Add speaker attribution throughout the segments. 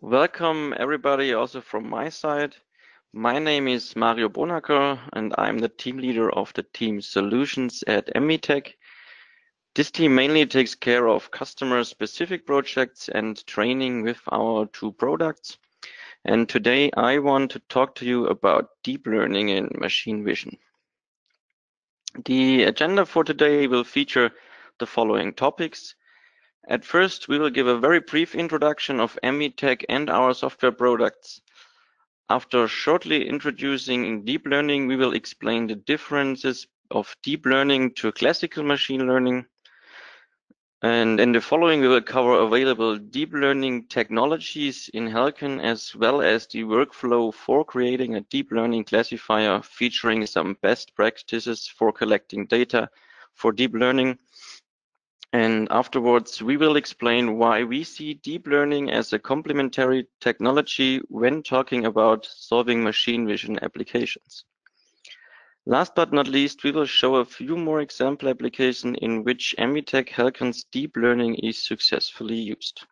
Speaker 1: Welcome everybody also from my side. My name is Mario Bohnacker and I'm the team leader of the team solutions at MVTec. This team mainly takes care of customer specific projects and training with our two products. And today I want to talk to you about deep learning in machine vision. The agenda for today will feature the following topics. At first, we will give a very brief introduction of MVTec and our software products. After shortly introducing deep learning, we will explain the differences of deep learning to classical machine learning. And in the following, we will cover available deep learning technologies in Halcon, as well as the workflow for creating a deep learning classifier featuring some best practices for collecting data for deep learning and afterwards, we will explain why we see deep learning as a complementary technology when talking about solving machine vision applications. Last but not least, we will show a few more example applications in which MVTec Halcon's deep learning is successfully used.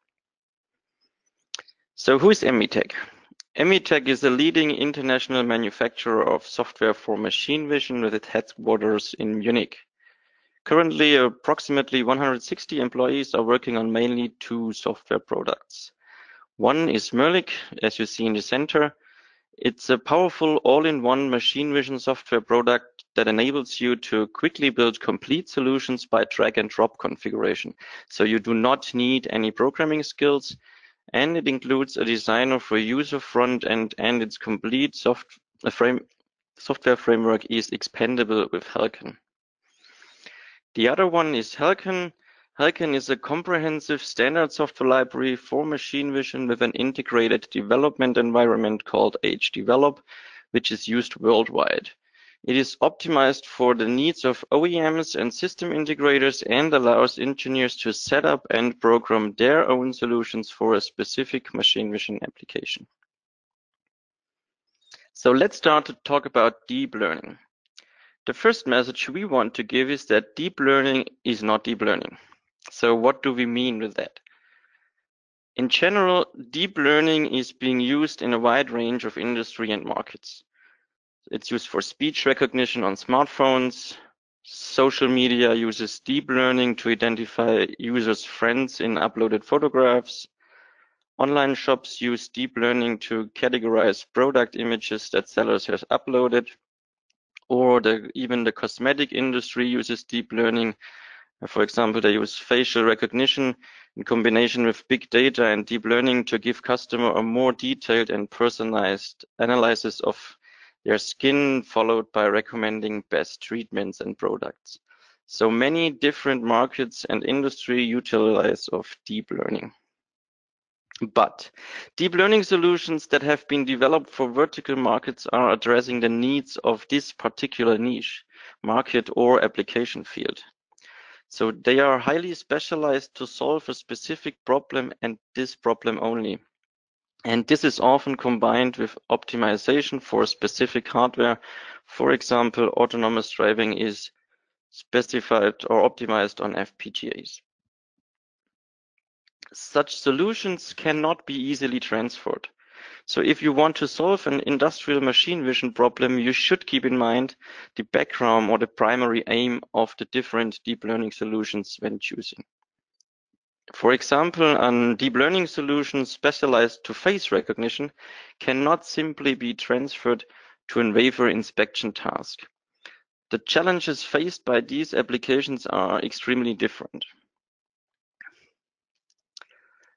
Speaker 1: So who is MVTec? MVTec is a leading international manufacturer of software for machine vision with its headquarters in Munich. Currently, approximately 160 employees are working on mainly two software products. One is MERLIC, as you see in the center. It's a powerful all-in-one machine vision software product that enables you to quickly build complete solutions by drag and drop configuration. So you do not need any programming skills and it includes a designer for user front end and its complete soft, uh, frame, software framework is expandable with Halcon. The other one is Halcon. Halcon is a comprehensive standard software library for machine vision with an integrated development environment called HDevelop, which is used worldwide. It is optimized for the needs of OEMs and system integrators and allows engineers to set up and program their own solutions for a specific machine vision application. So let's start to talk about deep learning. The first message we want to give is that deep learning is not deep learning. So what do we mean with that? In general, deep learning is being used in a wide range of industry and markets. It's used for speech recognition on smartphones. Social media uses deep learning to identify users' friends in uploaded photographs. Online shops use deep learning to categorize product images that sellers have uploaded or the, even the cosmetic industry uses deep learning. For example, they use facial recognition in combination with big data and deep learning to give customer a more detailed and personalized analysis of their skin, followed by recommending best treatments and products. So many different markets and industry utilize of deep learning. But deep learning solutions that have been developed for vertical markets are addressing the needs of this particular niche, market or application field. So they are highly specialized to solve a specific problem and this problem only. And this is often combined with optimization for specific hardware. For example, autonomous driving is specified or optimized on FPGAs such solutions cannot be easily transferred. So if you want to solve an industrial machine vision problem, you should keep in mind the background or the primary aim of the different deep learning solutions when choosing. For example, a deep learning solution specialized to face recognition cannot simply be transferred to a wafer inspection task. The challenges faced by these applications are extremely different.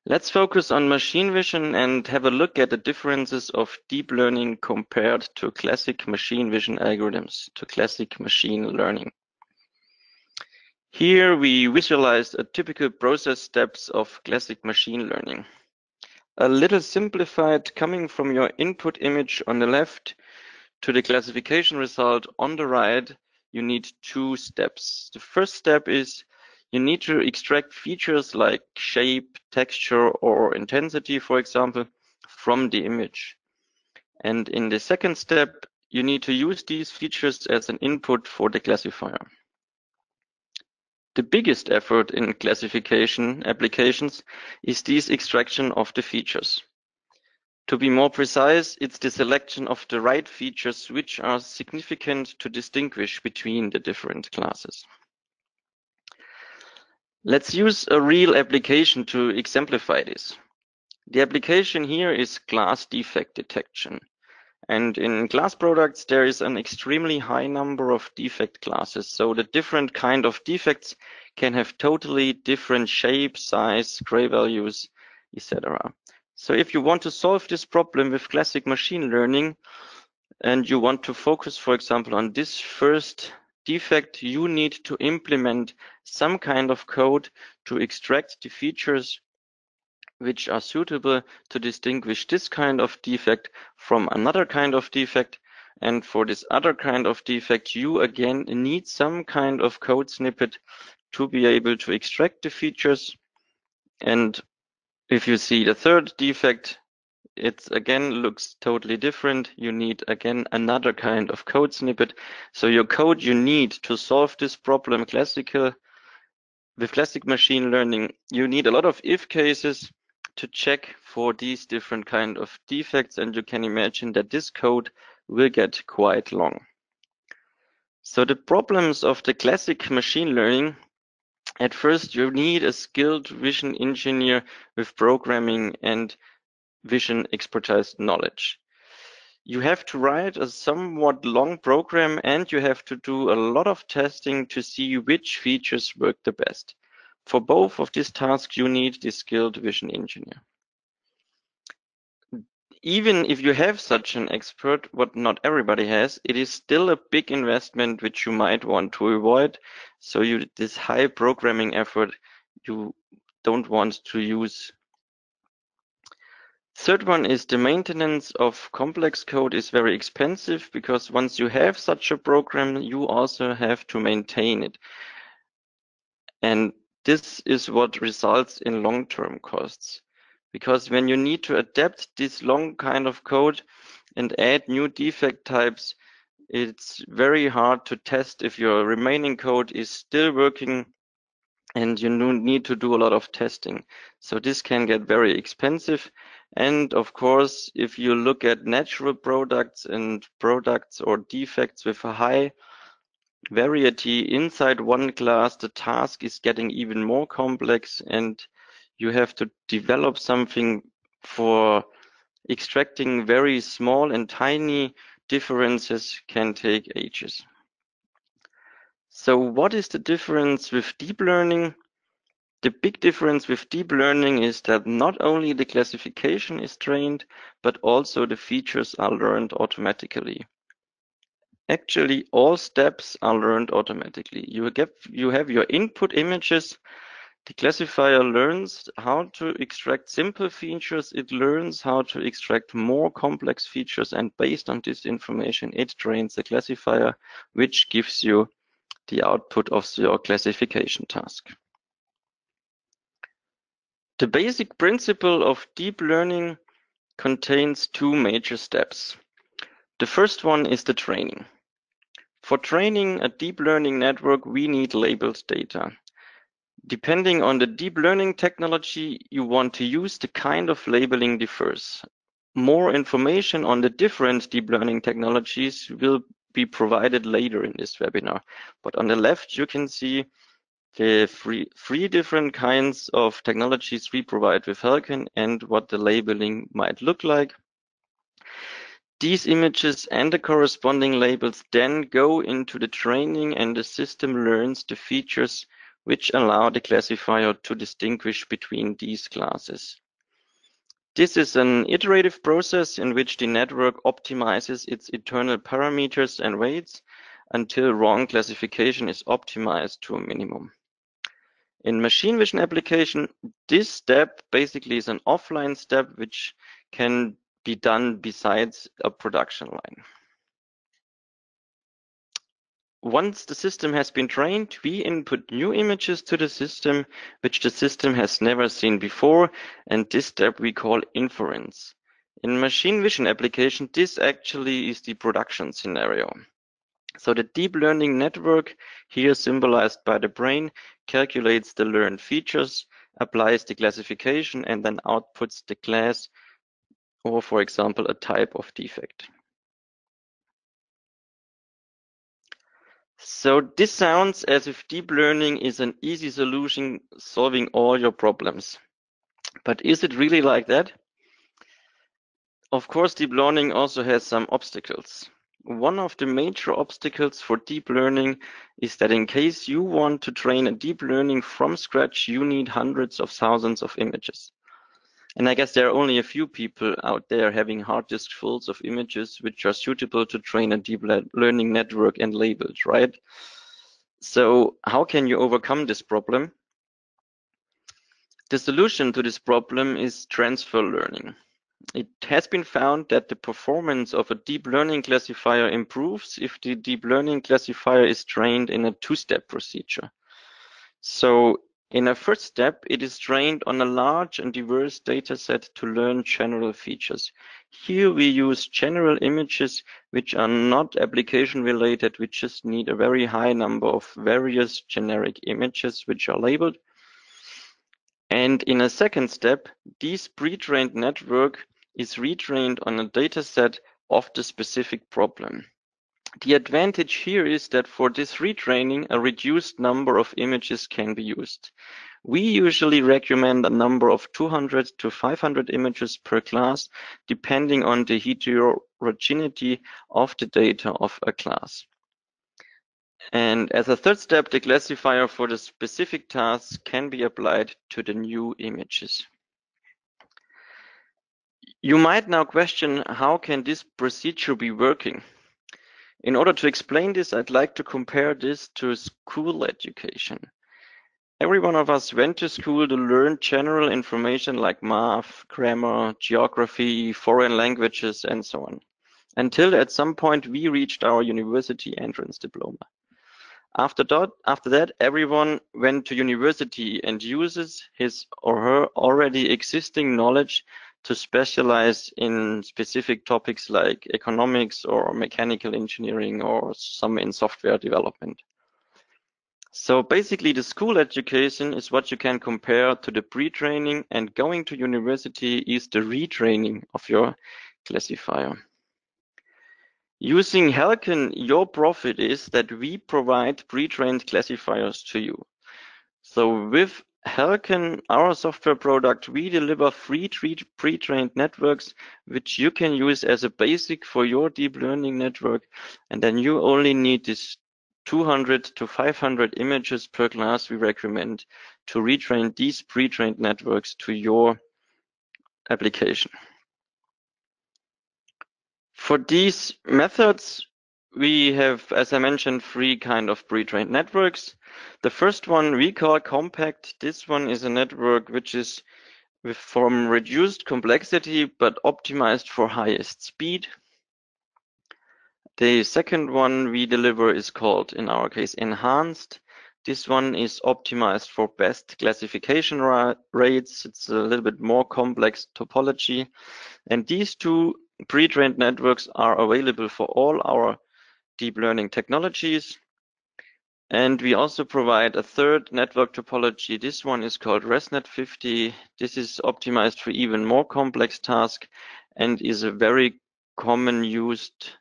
Speaker 1: Let's focus on machine vision and have a look at the differences of deep learning compared to classic machine vision algorithms, to classic machine learning. Here we visualize a typical process steps of classic machine learning. A little simplified coming from your input image on the left to the classification result on the right, you need two steps. The first step is you need to extract features like shape, texture, or intensity, for example, from the image. And in the second step, you need to use these features as an input for the classifier. The biggest effort in classification applications is this extraction of the features. To be more precise, it's the selection of the right features which are significant to distinguish between the different classes. Let's use a real application to exemplify this. The application here is glass defect detection. And in glass products, there is an extremely high number of defect classes. So the different kind of defects can have totally different shape, size, gray values, etc. So if you want to solve this problem with classic machine learning and you want to focus, for example, on this first defect, you need to implement some kind of code to extract the features which are suitable to distinguish this kind of defect from another kind of defect. And for this other kind of defect, you again need some kind of code snippet to be able to extract the features. And if you see the third defect, it again looks totally different. You need again another kind of code snippet. So your code you need to solve this problem classical with classic machine learning, you need a lot of if cases to check for these different kind of defects. And you can imagine that this code will get quite long. So the problems of the classic machine learning at first, you need a skilled vision engineer with programming and vision expertise knowledge. You have to write a somewhat long program and you have to do a lot of testing to see which features work the best. For both of these tasks, you need the skilled vision engineer even if you have such an expert, what not everybody has, it is still a big investment which you might want to avoid. So you this high programming effort you don't want to use. Third one is the maintenance of complex code is very expensive because once you have such a program, you also have to maintain it. And this is what results in long-term costs because when you need to adapt this long kind of code and add new defect types, it's very hard to test if your remaining code is still working and you need to do a lot of testing. So this can get very expensive. And of course, if you look at natural products and products or defects with a high variety inside one class, the task is getting even more complex and you have to develop something for extracting very small and tiny differences can take ages. So what is the difference with deep learning? The big difference with deep learning is that not only the classification is trained, but also the features are learned automatically. Actually, all steps are learned automatically. You, get, you have your input images the classifier learns how to extract simple features. It learns how to extract more complex features. And based on this information, it trains the classifier, which gives you the output of your classification task. The basic principle of deep learning contains two major steps. The first one is the training. For training a deep learning network, we need labeled data. Depending on the deep learning technology you want to use, the kind of labeling differs. More information on the different deep learning technologies will be provided later in this webinar. But on the left, you can see the three, three different kinds of technologies we provide with Halcon and what the labeling might look like. These images and the corresponding labels then go into the training and the system learns the features which allow the classifier to distinguish between these classes. This is an iterative process in which the network optimizes its internal parameters and weights until wrong classification is optimized to a minimum. In machine vision application, this step basically is an offline step which can be done besides a production line. Once the system has been trained, we input new images to the system, which the system has never seen before, and this step we call inference. In machine vision application, this actually is the production scenario. So the deep learning network, here symbolized by the brain, calculates the learned features, applies the classification, and then outputs the class or, for example, a type of defect. So this sounds as if deep learning is an easy solution solving all your problems. But is it really like that? Of course, deep learning also has some obstacles. One of the major obstacles for deep learning is that in case you want to train a deep learning from scratch, you need hundreds of thousands of images. And I guess there are only a few people out there having hard disk fulls of images which are suitable to train a deep learning network and labeled, right? So how can you overcome this problem? The solution to this problem is transfer learning. It has been found that the performance of a deep learning classifier improves if the deep learning classifier is trained in a two-step procedure. So in a first step, it is trained on a large and diverse dataset to learn general features. Here we use general images which are not application related, we just need a very high number of various generic images which are labeled. And in a second step, this pre-trained network is retrained on a dataset of the specific problem. The advantage here is that for this retraining, a reduced number of images can be used. We usually recommend a number of 200 to 500 images per class, depending on the heterogeneity of the data of a class. And as a third step, the classifier for the specific task can be applied to the new images. You might now question, how can this procedure be working? In order to explain this, I'd like to compare this to school education. Every one of us went to school to learn general information like math, grammar, geography, foreign languages, and so on, until at some point we reached our university entrance diploma. After that, after that, everyone went to university and uses his or her already existing knowledge to specialize in specific topics like economics or mechanical engineering or some in software development. So basically the school education is what you can compare to the pre-training and going to university is the retraining of your classifier. Using Halcon, your profit is that we provide pre-trained classifiers to you. So with Halcon, our software product, we deliver free pre-trained networks, which you can use as a basic for your deep learning network. And then you only need this 200 to 500 images per class we recommend to retrain these pre-trained networks to your application. For these methods, we have, as I mentioned, three kind of pre-trained networks. The first one we call compact. This one is a network which is from reduced complexity but optimized for highest speed. The second one we deliver is called, in our case, enhanced. This one is optimized for best classification ra rates. It's a little bit more complex topology. And these two pre-trained networks are available for all our deep learning technologies. And we also provide a third network topology. This one is called ResNet50. This is optimized for even more complex tasks and is a very common used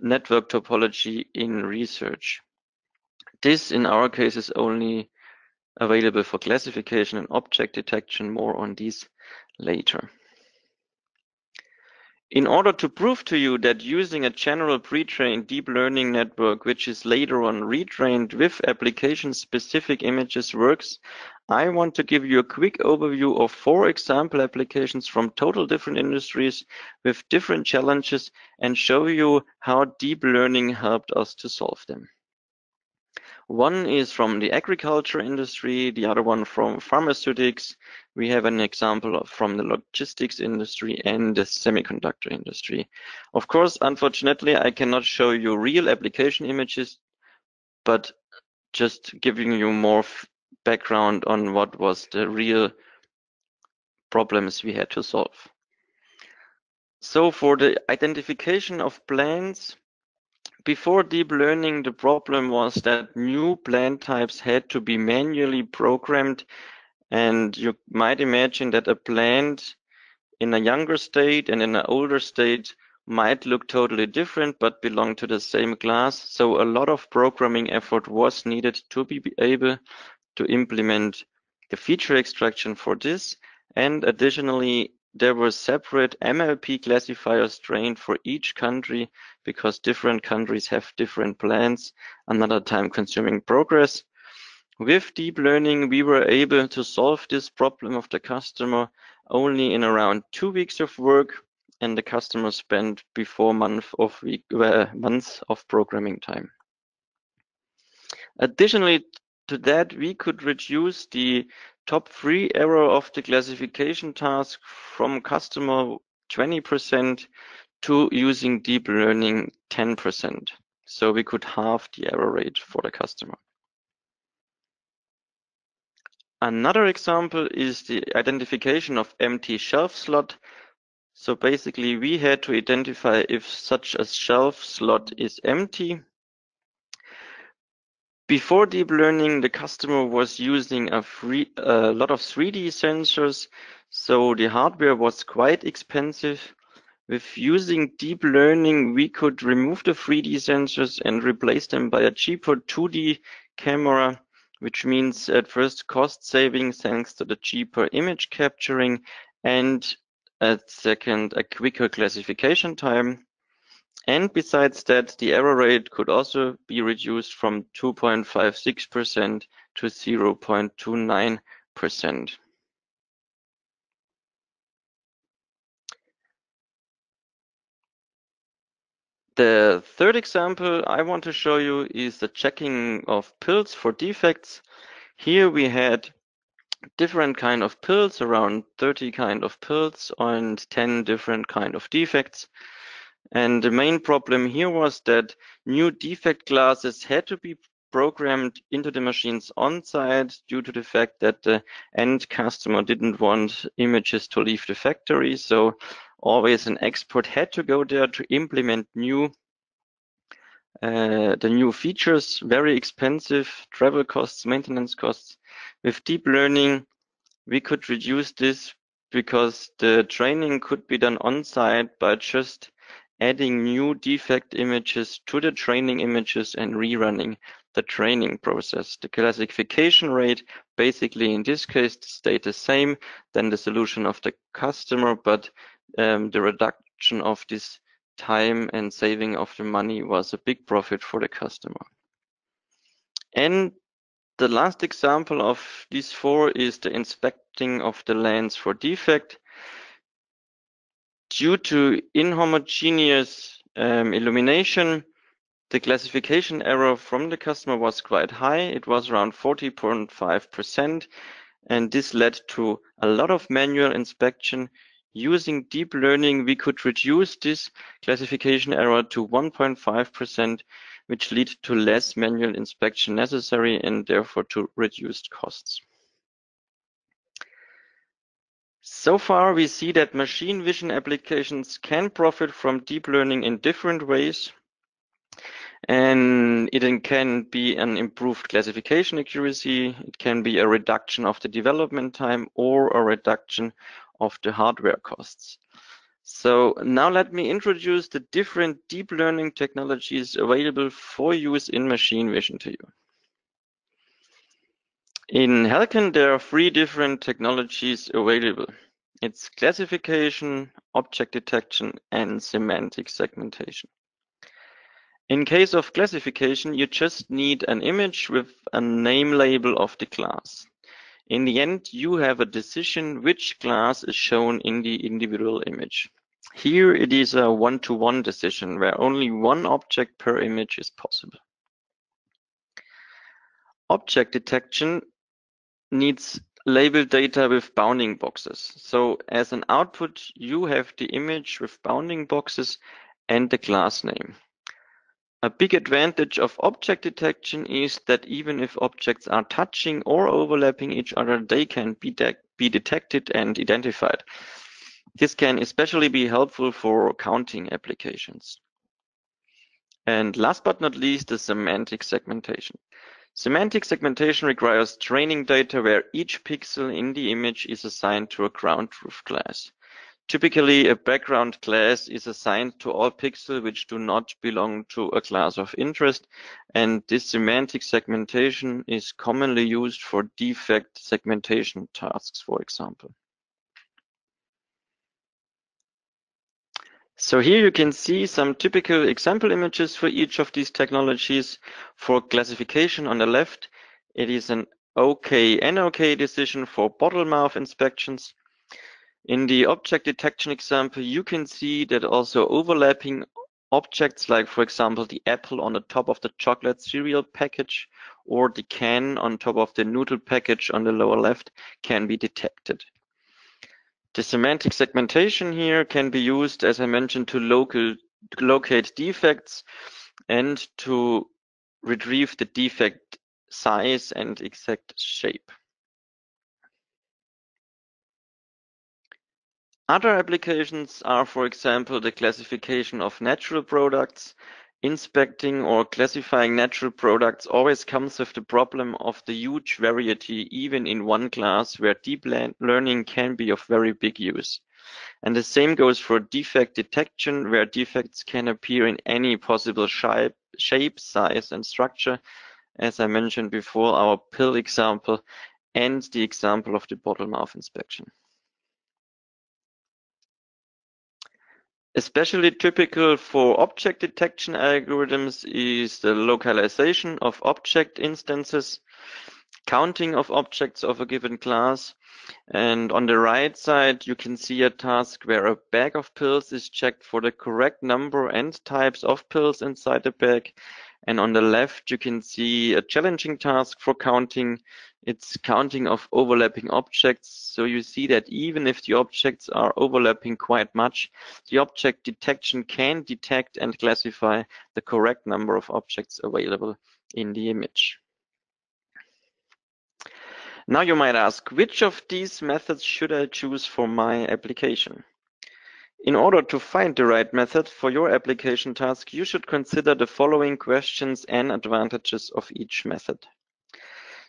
Speaker 1: network topology in research. This, in our case, is only available for classification and object detection. More on these later. In order to prove to you that using a general pre-trained deep learning network, which is later on retrained with application-specific images works, I want to give you a quick overview of four example applications from total different industries with different challenges and show you how deep learning helped us to solve them. One is from the agriculture industry, the other one from pharmaceutics. We have an example from the logistics industry and the semiconductor industry. Of course, unfortunately, I cannot show you real application images, but just giving you more background on what was the real problems we had to solve. So for the identification of plants, before deep learning, the problem was that new plant types had to be manually programmed. And you might imagine that a plant in a younger state and in an older state might look totally different, but belong to the same class. So a lot of programming effort was needed to be able to implement the feature extraction for this. And additionally, there were separate MLP classifiers trained for each country because different countries have different plans, another time consuming progress. With deep learning, we were able to solve this problem of the customer only in around two weeks of work and the customer spent before month of week, uh, months of programming time. Additionally to that, we could reduce the top three error of the classification task from customer 20% to using deep learning 10%. So we could halve the error rate for the customer. Another example is the identification of empty shelf slot. So basically we had to identify if such a shelf slot is empty before deep learning, the customer was using a, free, a lot of 3D sensors, so the hardware was quite expensive. With using deep learning, we could remove the 3D sensors and replace them by a cheaper 2D camera, which means at first cost saving thanks to the cheaper image capturing and at second a quicker classification time. And besides that, the error rate could also be reduced from 2.56% to 0.29%. The third example I want to show you is the checking of pills for defects. Here we had different kind of pills, around 30 kind of pills and 10 different kind of defects. And the main problem here was that new defect classes had to be programmed into the machines on site due to the fact that the end customer didn't want images to leave the factory. So always an expert had to go there to implement new uh, the new features, very expensive travel costs, maintenance costs. With deep learning, we could reduce this because the training could be done on site by just adding new defect images to the training images and rerunning the training process. The classification rate basically in this case stayed the same than the solution of the customer, but um, the reduction of this time and saving of the money was a big profit for the customer. And the last example of these four is the inspecting of the lens for defect. Due to inhomogeneous um, illumination, the classification error from the customer was quite high. It was around 40.5%. And this led to a lot of manual inspection. Using deep learning, we could reduce this classification error to 1.5%, which led to less manual inspection necessary and therefore to reduced costs. So far, we see that machine vision applications can profit from deep learning in different ways. And it can be an improved classification accuracy. It can be a reduction of the development time or a reduction of the hardware costs. So now let me introduce the different deep learning technologies available for use in machine vision to you. In Halcon, there are three different technologies available. It's classification, object detection, and semantic segmentation. In case of classification, you just need an image with a name label of the class. In the end, you have a decision which class is shown in the individual image. Here it is a one-to-one -one decision where only one object per image is possible. Object detection needs label data with bounding boxes. So as an output, you have the image with bounding boxes and the class name. A big advantage of object detection is that even if objects are touching or overlapping each other, they can be, de be detected and identified. This can especially be helpful for counting applications. And last but not least, the semantic segmentation. Semantic segmentation requires training data where each pixel in the image is assigned to a ground truth class. Typically, a background class is assigned to all pixels which do not belong to a class of interest, and this semantic segmentation is commonly used for defect segmentation tasks, for example. So here you can see some typical example images for each of these technologies. For classification on the left, it is an OK NOK decision for bottle mouth inspections. In the object detection example, you can see that also overlapping objects like, for example, the apple on the top of the chocolate cereal package or the can on top of the noodle package on the lower left can be detected. The semantic segmentation here can be used, as I mentioned, to local, locate defects and to retrieve the defect size and exact shape. Other applications are, for example, the classification of natural products. Inspecting or classifying natural products always comes with the problem of the huge variety even in one class where deep learning can be of very big use. And the same goes for defect detection where defects can appear in any possible shape, size and structure. As I mentioned before, our pill example and the example of the bottle mouth inspection. Especially typical for object detection algorithms is the localization of object instances, counting of objects of a given class. And on the right side, you can see a task where a bag of pills is checked for the correct number and types of pills inside the bag. And on the left, you can see a challenging task for counting. It's counting of overlapping objects. So you see that even if the objects are overlapping quite much, the object detection can detect and classify the correct number of objects available in the image. Now you might ask, which of these methods should I choose for my application? In order to find the right method for your application task, you should consider the following questions and advantages of each method.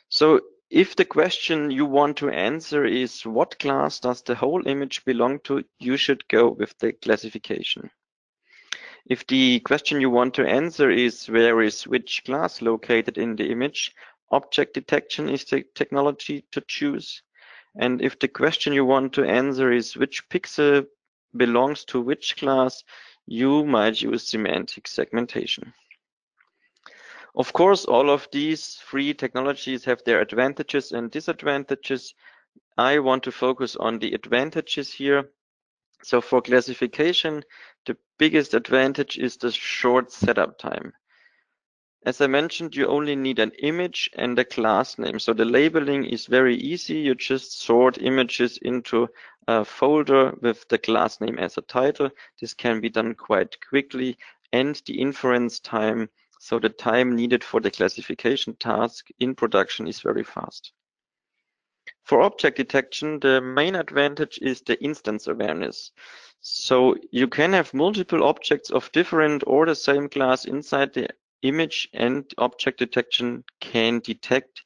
Speaker 1: So if the question you want to answer is what class does the whole image belong to, you should go with the classification. If the question you want to answer is where is which class located in the image, object detection is the technology to choose. And if the question you want to answer is which pixel belongs to which class, you might use semantic segmentation. Of course, all of these three technologies have their advantages and disadvantages. I want to focus on the advantages here. So for classification, the biggest advantage is the short setup time. As I mentioned, you only need an image and a class name. So the labeling is very easy. You just sort images into a folder with the class name as a title. This can be done quite quickly and the inference time, so the time needed for the classification task in production is very fast. For object detection, the main advantage is the instance awareness. So you can have multiple objects of different or the same class inside the image and object detection can detect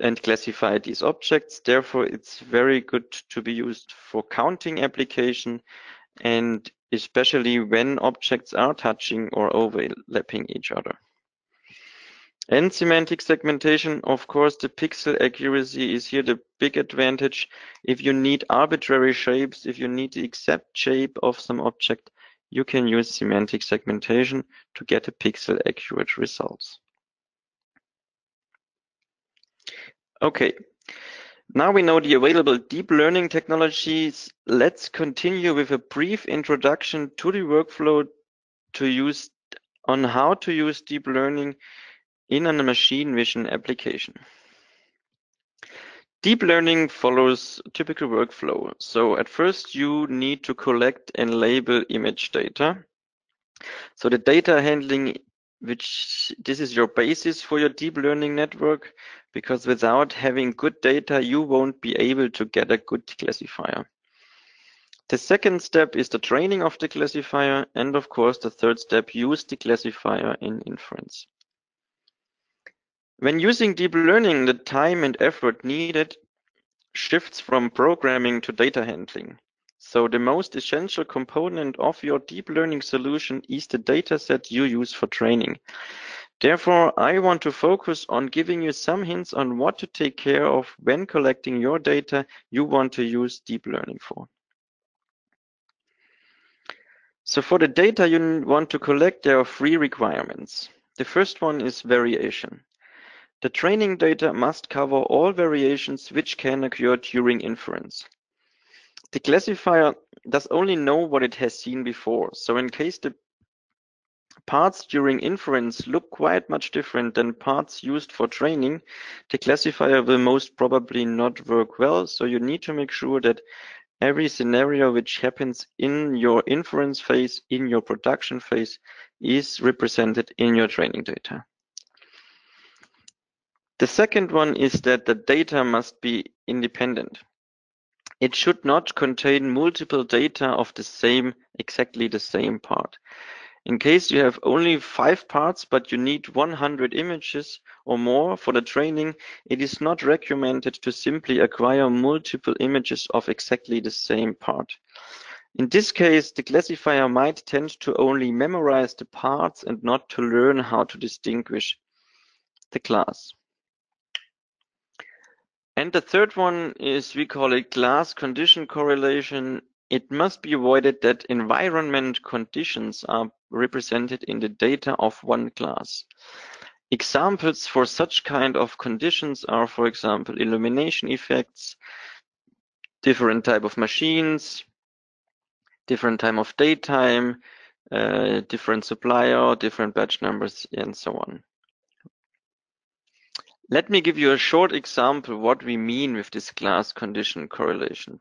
Speaker 1: and classify these objects. Therefore, it's very good to be used for counting application and especially when objects are touching or overlapping each other. And semantic segmentation, of course, the pixel accuracy is here the big advantage. If you need arbitrary shapes, if you need the exact shape of some object, you can use semantic segmentation to get a pixel accurate results. Okay, now we know the available deep learning technologies. Let's continue with a brief introduction to the workflow to use on how to use deep learning in a machine vision application. Deep learning follows typical workflow. So at first you need to collect and label image data. So the data handling which this is your basis for your deep learning network because without having good data, you won't be able to get a good classifier. The second step is the training of the classifier, and of course the third step, use the classifier in inference. When using deep learning, the time and effort needed shifts from programming to data handling. So the most essential component of your deep learning solution is the dataset you use for training. Therefore, I want to focus on giving you some hints on what to take care of when collecting your data you want to use deep learning for. So for the data you want to collect, there are three requirements. The first one is variation. The training data must cover all variations which can occur during inference. The classifier does only know what it has seen before. So in case the parts during inference look quite much different than parts used for training, the classifier will most probably not work well. So you need to make sure that every scenario which happens in your inference phase, in your production phase, is represented in your training data. The second one is that the data must be independent. It should not contain multiple data of the same, exactly the same part. In case you have only five parts, but you need 100 images or more for the training, it is not recommended to simply acquire multiple images of exactly the same part. In this case, the classifier might tend to only memorize the parts and not to learn how to distinguish the class. And the third one is we call it class condition correlation. It must be avoided that environment conditions are represented in the data of one class. Examples for such kind of conditions are, for example, illumination effects, different type of machines, different time of daytime, uh, different supplier, different batch numbers, and so on. Let me give you a short example what we mean with this class condition correlation.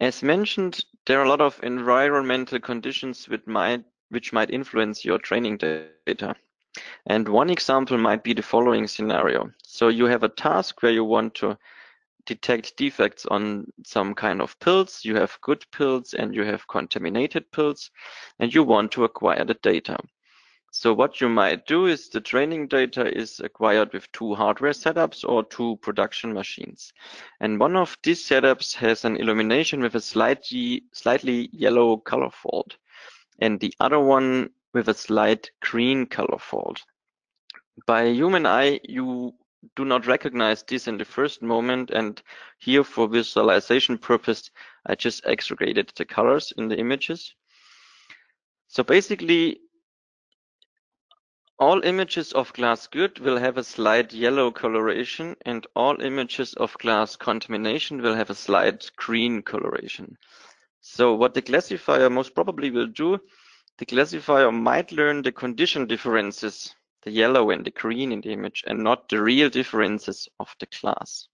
Speaker 1: As mentioned, there are a lot of environmental conditions which might, which might influence your training data. And one example might be the following scenario. So you have a task where you want to detect defects on some kind of pills. You have good pills and you have contaminated pills, and you want to acquire the data. So what you might do is the training data is acquired with two hardware setups or two production machines. And one of these setups has an illumination with a slightly, slightly yellow color fault. And the other one with a slight green color fault. By human eye, you do not recognize this in the first moment. And here for visualization purpose, I just aggregated the colors in the images. So basically, all images of glass good will have a slight yellow coloration and all images of glass contamination will have a slight green coloration. So what the classifier most probably will do, the classifier might learn the condition differences, the yellow and the green in the image, and not the real differences of the class.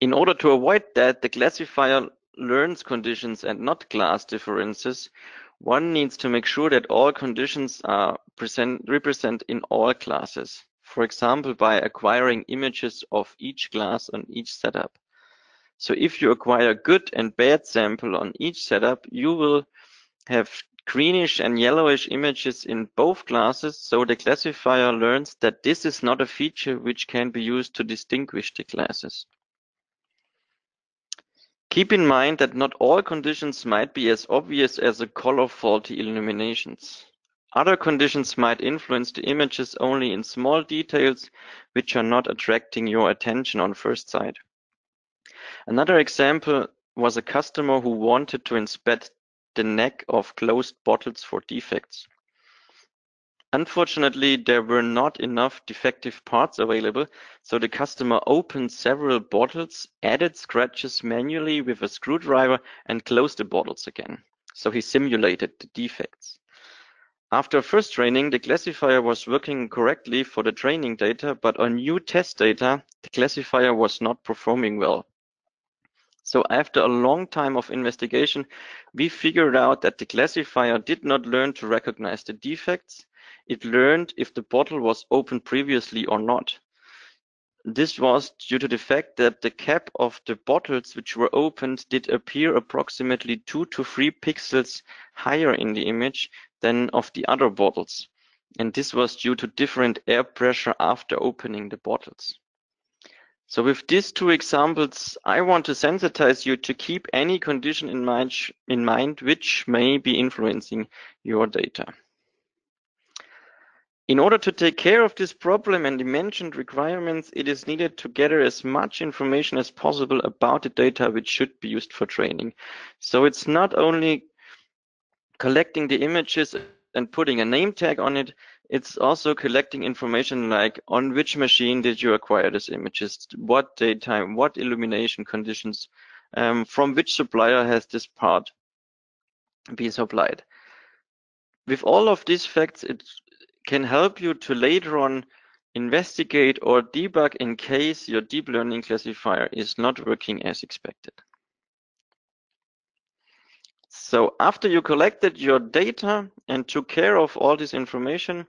Speaker 1: In order to avoid that, the classifier learns conditions and not class differences, one needs to make sure that all conditions are present, represent in all classes. For example, by acquiring images of each class on each setup. So if you acquire good and bad sample on each setup, you will have greenish and yellowish images in both classes. So the classifier learns that this is not a feature which can be used to distinguish the classes. Keep in mind that not all conditions might be as obvious as a color faulty illuminations. Other conditions might influence the images only in small details which are not attracting your attention on first sight. Another example was a customer who wanted to inspect the neck of closed bottles for defects. Unfortunately, there were not enough defective parts available, so the customer opened several bottles, added scratches manually with a screwdriver, and closed the bottles again. So he simulated the defects. After first training, the classifier was working correctly for the training data, but on new test data, the classifier was not performing well. So after a long time of investigation, we figured out that the classifier did not learn to recognize the defects it learned if the bottle was opened previously or not. this was due to the fact that the cap of the bottles which were opened did appear approximately two to three pixels higher in the image than of the other bottles. And this was due to different air pressure after opening the bottles. So with these two examples, I want to sensitize you to keep any condition in mind, in mind which may be influencing your data. In order to take care of this problem and the mentioned requirements, it is needed to gather as much information as possible about the data which should be used for training. So it's not only collecting the images and putting a name tag on it, it's also collecting information like on which machine did you acquire these images, what daytime, what illumination conditions, um, from which supplier has this part been supplied. With all of these facts, it's can help you to later on investigate or debug in case your deep learning classifier is not working as expected. So after you collected your data and took care of all this information,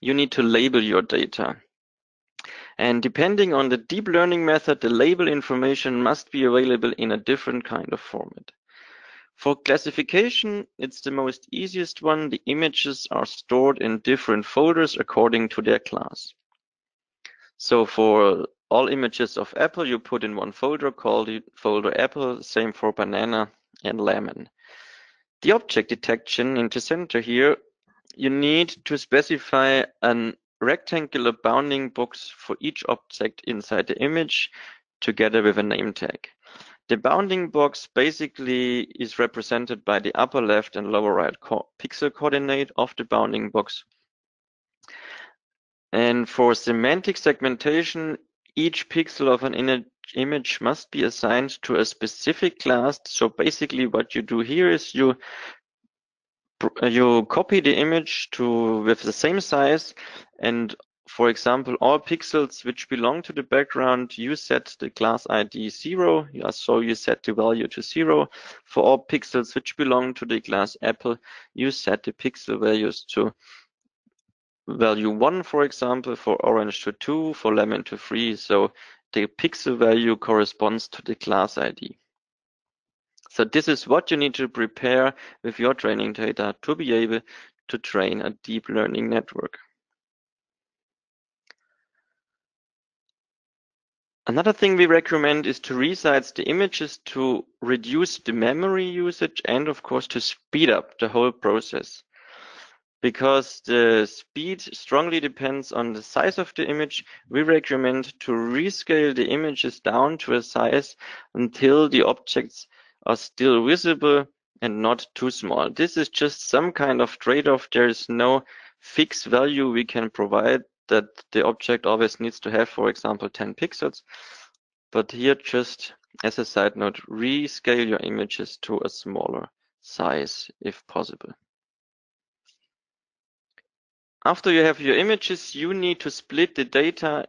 Speaker 1: you need to label your data. And depending on the deep learning method, the label information must be available in a different kind of format. For classification, it's the most easiest one. The images are stored in different folders according to their class. So for all images of apple, you put in one folder called the folder apple, same for banana and lemon. The object detection in the center here, you need to specify a rectangular bounding box for each object inside the image together with a name tag. The bounding box basically is represented by the upper left and lower right co pixel coordinate of the bounding box. And for semantic segmentation, each pixel of an image must be assigned to a specific class. So basically what you do here is you you copy the image to with the same size and for example, all pixels which belong to the background, you set the class ID zero. So you set the value to zero. For all pixels which belong to the class Apple, you set the pixel values to value one, for example, for orange to two, for lemon to three. So the pixel value corresponds to the class ID. So this is what you need to prepare with your training data to be able to train a deep learning network. Another thing we recommend is to resize the images to reduce the memory usage and of course to speed up the whole process. Because the speed strongly depends on the size of the image, we recommend to rescale the images down to a size until the objects are still visible and not too small. This is just some kind of trade-off. There is no fixed value we can provide that the object always needs to have, for example, 10 pixels. But here, just as a side note, rescale your images to a smaller size if possible. After you have your images, you need to split the data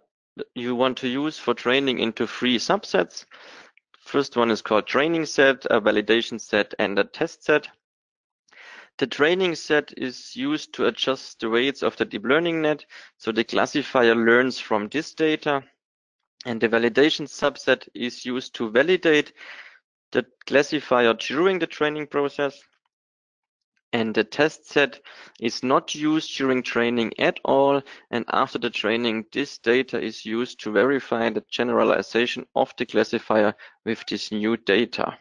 Speaker 1: you want to use for training into three subsets. First one is called training set, a validation set, and a test set. The training set is used to adjust the weights of the deep learning net. So the classifier learns from this data. And the validation subset is used to validate the classifier during the training process. And the test set is not used during training at all. And after the training, this data is used to verify the generalization of the classifier with this new data.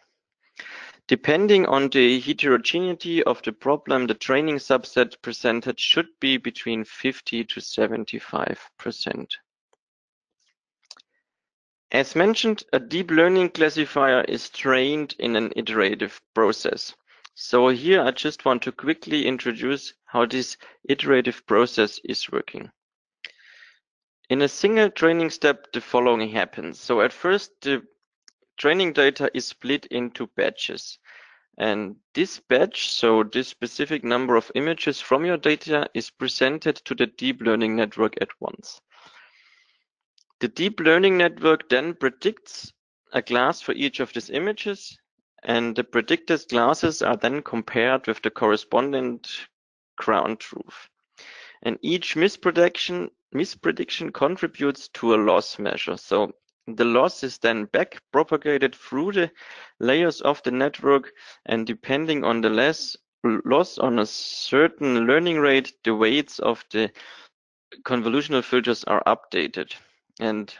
Speaker 1: Depending on the heterogeneity of the problem, the training subset percentage should be between 50 to 75%. As mentioned, a deep learning classifier is trained in an iterative process. So here I just want to quickly introduce how this iterative process is working. In a single training step, the following happens. So at first, the training data is split into batches. And this batch, so this specific number of images from your data is presented to the deep learning network at once. The deep learning network then predicts a class for each of these images and the predicted classes are then compared with the correspondent ground truth. and each misprediction misprediction contributes to a loss measure. So the loss is then back propagated through the layers of the network, and depending on the less loss on a certain learning rate, the weights of the convolutional filters are updated. And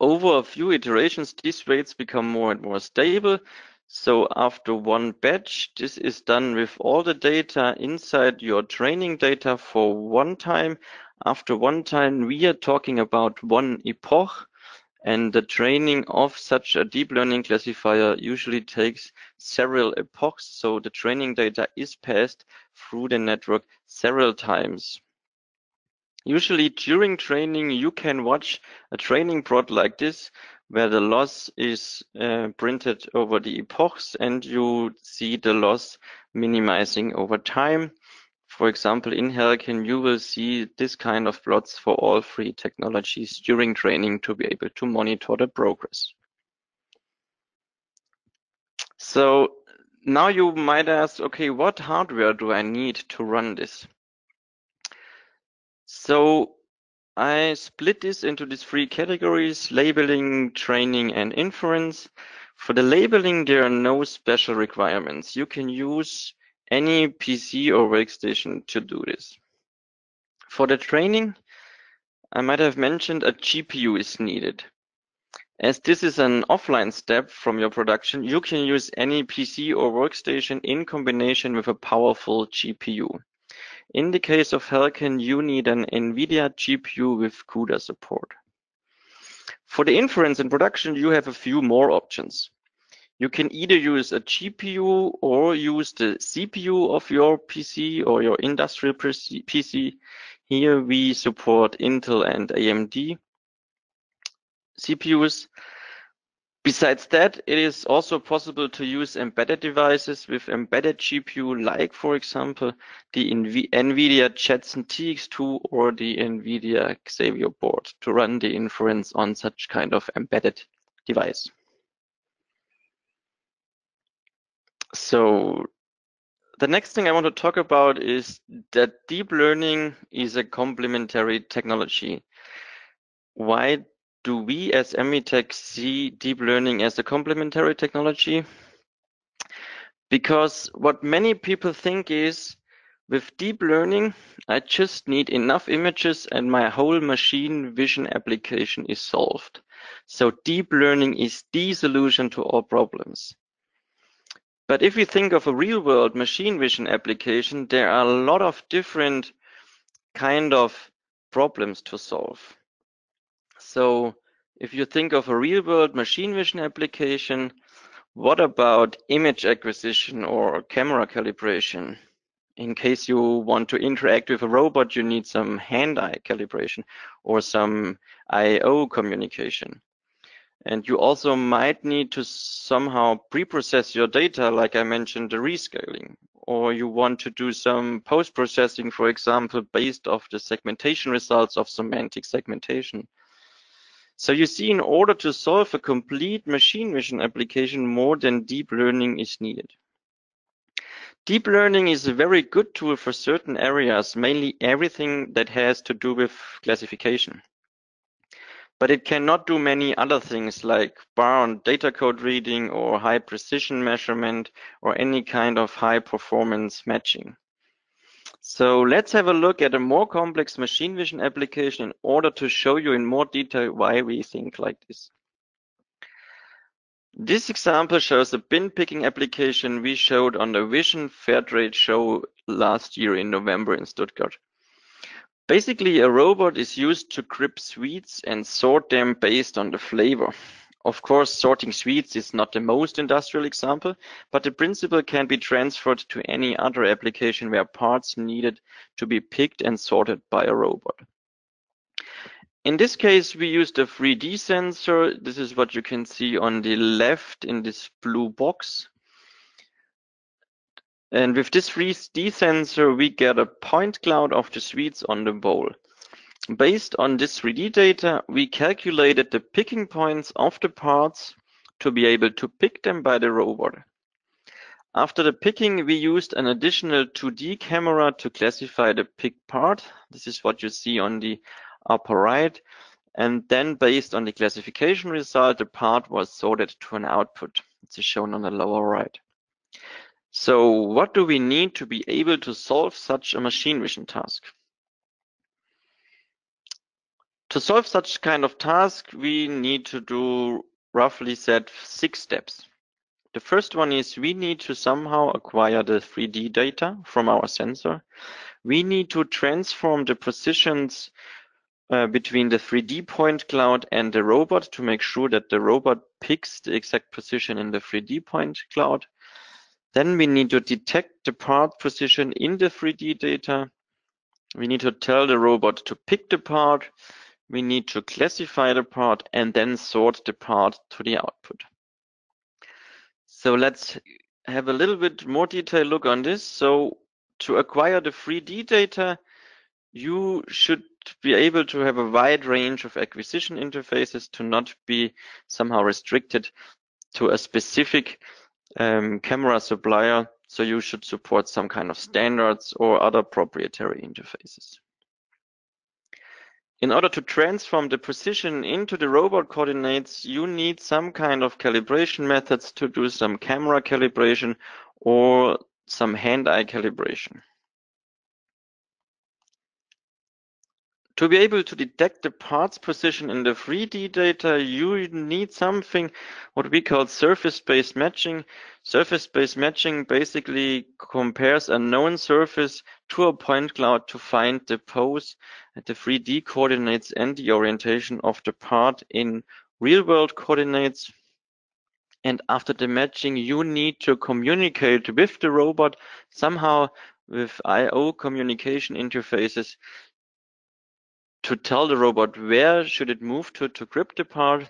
Speaker 1: over a few iterations, these weights become more and more stable. So after one batch, this is done with all the data inside your training data for one time. After one time, we are talking about one epoch. And the training of such a deep learning classifier usually takes several epochs. So the training data is passed through the network several times. Usually during training, you can watch a training plot like this, where the loss is uh, printed over the epochs and you see the loss minimizing over time. For example, in Halcon, you will see this kind of plots for all three technologies during training to be able to monitor the progress. So now you might ask, okay, what hardware do I need to run this? So I split this into these three categories, labeling, training, and inference. For the labeling, there are no special requirements. You can use any PC or workstation to do this. For the training, I might have mentioned a GPU is needed. As this is an offline step from your production, you can use any PC or workstation in combination with a powerful GPU. In the case of Halcon, you need an NVIDIA GPU with CUDA support. For the inference in production, you have a few more options. You can either use a GPU or use the CPU of your PC or your industrial PC. Here we support Intel and AMD CPUs. Besides that, it is also possible to use embedded devices with embedded GPU, like for example, the NVIDIA Jetson TX2 or the NVIDIA Xavier board to run the inference on such kind of embedded device. So the next thing I want to talk about is that deep learning is a complementary technology. Why do we as MVTec see deep learning as a complementary technology? Because what many people think is with deep learning, I just need enough images and my whole machine vision application is solved. So deep learning is the solution to all problems. But if we think of a real world machine vision application, there are a lot of different kind of problems to solve. So if you think of a real world machine vision application, what about image acquisition or camera calibration? In case you want to interact with a robot, you need some hand-eye calibration or some I/O communication. And you also might need to somehow pre-process your data, like I mentioned, the rescaling, or you want to do some post-processing, for example, based off the segmentation results of semantic segmentation. So you see, in order to solve a complete machine vision application, more than deep learning is needed. Deep learning is a very good tool for certain areas, mainly everything that has to do with classification but it cannot do many other things like bound data code reading or high precision measurement or any kind of high performance matching. So let's have a look at a more complex machine vision application in order to show you in more detail why we think like this. This example shows a bin picking application we showed on the Vision Fair Trade show last year in November in Stuttgart. Basically, a robot is used to grip sweets and sort them based on the flavor. Of course, sorting sweets is not the most industrial example, but the principle can be transferred to any other application where parts needed to be picked and sorted by a robot. In this case, we used a 3D sensor. This is what you can see on the left in this blue box. And with this 3D sensor, we get a point cloud of the sweets on the bowl. Based on this 3D data, we calculated the picking points of the parts to be able to pick them by the robot. After the picking, we used an additional 2D camera to classify the picked part. This is what you see on the upper right. And then based on the classification result, the part was sorted to an output. It's shown on the lower right. So what do we need to be able to solve such a machine vision task? To solve such kind of task, we need to do roughly said six steps. The first one is we need to somehow acquire the 3D data from our sensor. We need to transform the positions uh, between the 3D point cloud and the robot to make sure that the robot picks the exact position in the 3D point cloud. Then we need to detect the part position in the 3D data. We need to tell the robot to pick the part. We need to classify the part and then sort the part to the output. So let's have a little bit more detailed look on this. So to acquire the 3D data, you should be able to have a wide range of acquisition interfaces to not be somehow restricted to a specific um, camera supplier. So you should support some kind of standards or other proprietary interfaces. In order to transform the position into the robot coordinates, you need some kind of calibration methods to do some camera calibration or some hand-eye calibration. To be able to detect the part's position in the 3D data, you need something what we call surface-based matching. Surface-based matching basically compares a known surface to a point cloud to find the pose, the 3D coordinates and the orientation of the part in real-world coordinates. And after the matching, you need to communicate with the robot somehow with I.O. communication interfaces to tell the robot where should it move to to grip the part.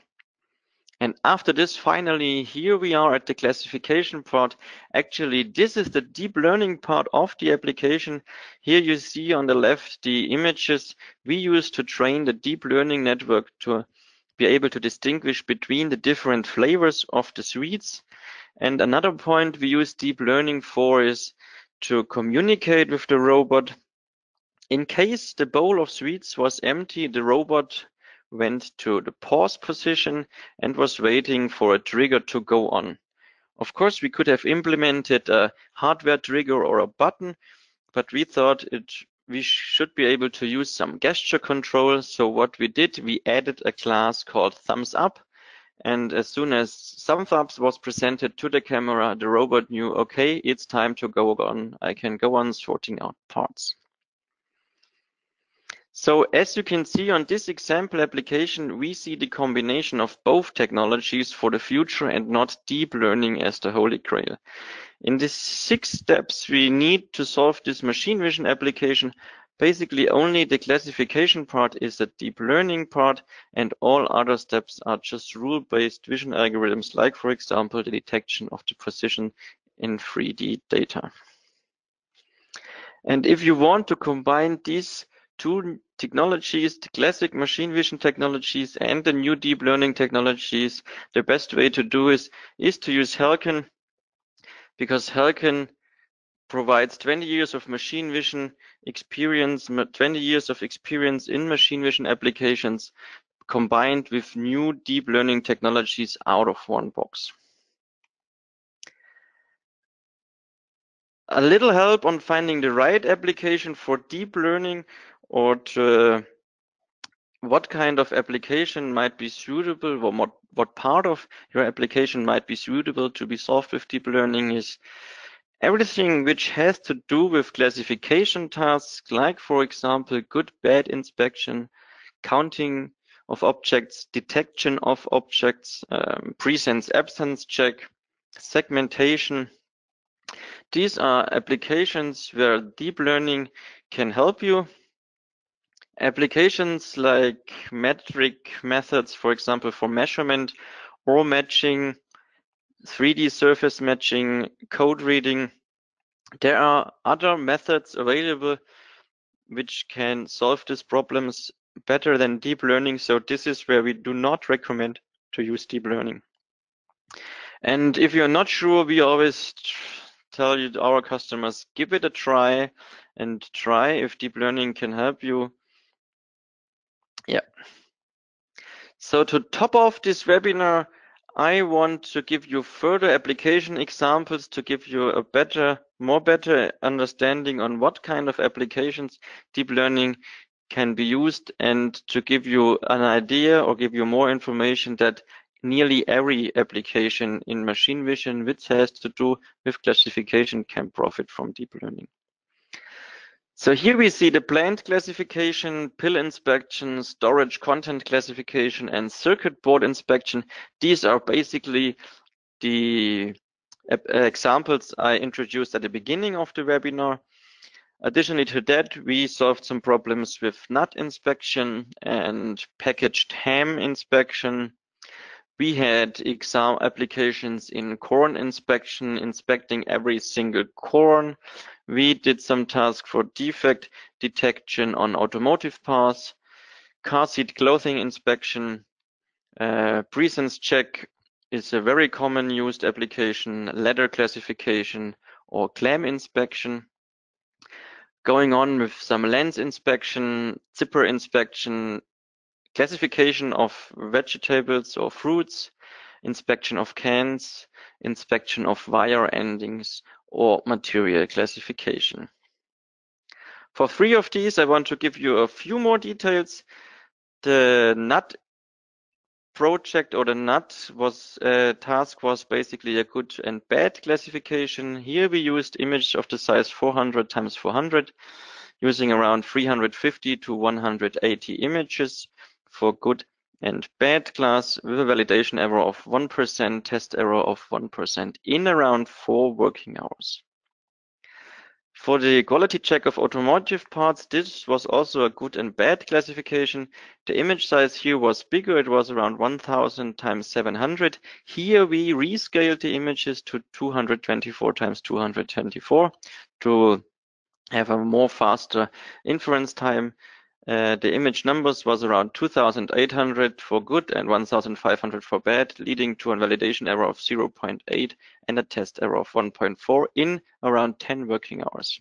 Speaker 1: And after this, finally, here we are at the classification part. Actually, this is the deep learning part of the application. Here you see on the left the images we use to train the deep learning network to be able to distinguish between the different flavors of the sweets. And another point we use deep learning for is to communicate with the robot in case the bowl of sweets was empty, the robot went to the pause position and was waiting for a trigger to go on. Of course, we could have implemented a hardware trigger or a button, but we thought it we should be able to use some gesture control. So what we did, we added a class called thumbs up. And as soon as thumbs up was presented to the camera, the robot knew, okay, it's time to go on. I can go on sorting out parts. So as you can see on this example application, we see the combination of both technologies for the future and not deep learning as the holy grail. In the six steps we need to solve this machine vision application, basically only the classification part is the deep learning part and all other steps are just rule-based vision algorithms, like for example, the detection of the position in 3D data. And if you want to combine these two technologies, the classic machine vision technologies and the new deep learning technologies, the best way to do is, is to use Halcon because Halcon provides 20 years of machine vision experience, 20 years of experience in machine vision applications combined with new deep learning technologies out of one box. A little help on finding the right application for deep learning or to, what kind of application might be suitable or what, what part of your application might be suitable to be solved with deep learning is everything which has to do with classification tasks, like for example, good bad inspection, counting of objects, detection of objects, um, presence absence check, segmentation. These are applications where deep learning can help you Applications like metric methods, for example, for measurement or matching, 3D surface matching, code reading. There are other methods available which can solve these problems better than deep learning. So this is where we do not recommend to use deep learning. And if you're not sure, we always tell you our customers, give it a try and try if deep learning can help you. Yeah. So to top off this webinar, I want to give you further application examples to give you a better, more better understanding on what kind of applications deep learning can be used and to give you an idea or give you more information that nearly every application in machine vision which has to do with classification can profit from deep learning. So here we see the plant classification, pill inspection, storage content classification, and circuit board inspection. These are basically the uh, examples I introduced at the beginning of the webinar. Additionally to that, we solved some problems with nut inspection and packaged ham inspection. We had exam applications in corn inspection, inspecting every single corn. We did some tasks for defect detection on automotive parts, car seat clothing inspection, uh, presence check is a very common used application, ladder classification or clam inspection. Going on with some lens inspection, zipper inspection, classification of vegetables or fruits, inspection of cans, inspection of wire endings, or material classification. For three of these, I want to give you a few more details. The nut project or the nut was uh, task was basically a good and bad classification. Here we used image of the size 400 times 400 using around 350 to 180 images for good and bad class with a validation error of 1%, test error of 1% in around four working hours. For the quality check of automotive parts, this was also a good and bad classification. The image size here was bigger. It was around 1000 times 700. Here we rescaled the images to 224 times 224 to have a more faster inference time. Uh, the image numbers was around 2,800 for good and 1,500 for bad, leading to a validation error of 0.8 and a test error of 1.4 in around 10 working hours.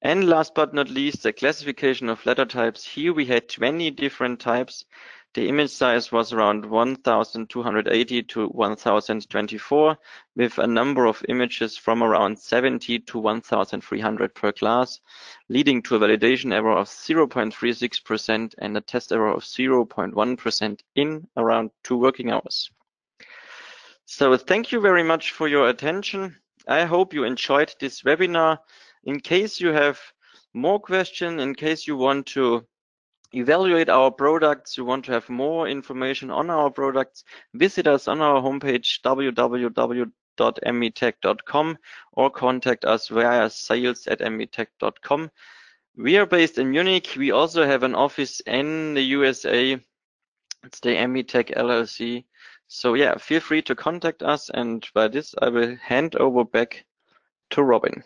Speaker 1: And last but not least, the classification of letter types. Here we had 20 different types. The image size was around 1,280 to 1,024 with a number of images from around 70 to 1,300 per class, leading to a validation error of 0.36% and a test error of 0.1% in around two working hours. So thank you very much for your attention. I hope you enjoyed this webinar. In case you have more questions, in case you want to evaluate our products, you want to have more information on our products, visit us on our homepage www.mvtec.com or contact us via sales at mvtec.com. We are based in Munich. We also have an office in the USA. It's the MVTec LLC. So yeah, feel free to contact us. And by this, I will hand over back to Robin.